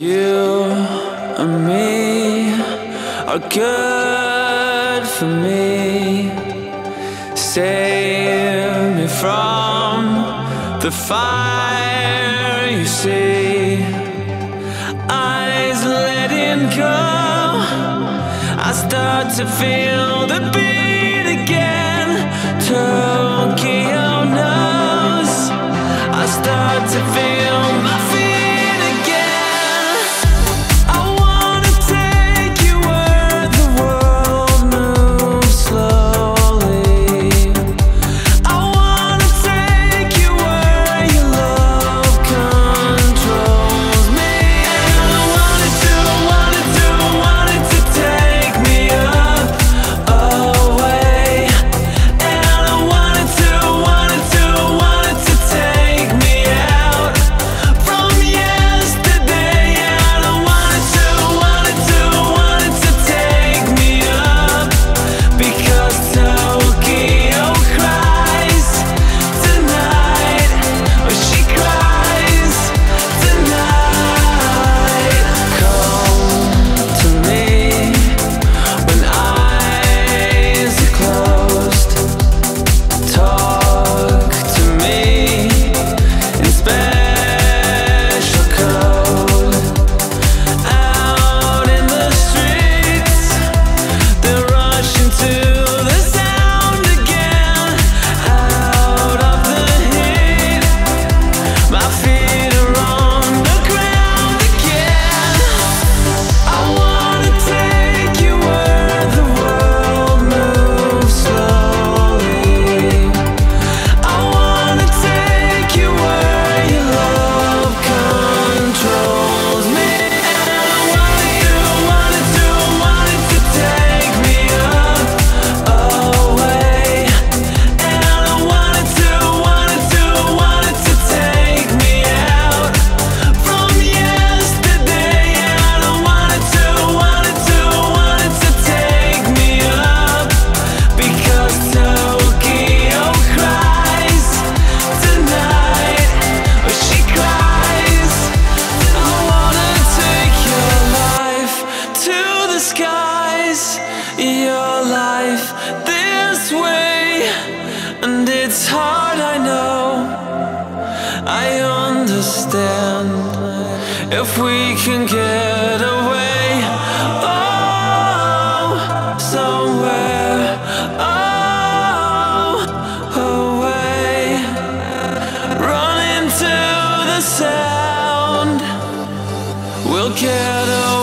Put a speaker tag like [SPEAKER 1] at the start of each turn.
[SPEAKER 1] You and me are good for me. Save me from the fire you see. Eyes letting go, I start to feel the beat. It's hard, I know, I understand. If we can get away, oh, somewhere, oh, away. Run into the sound, we'll get away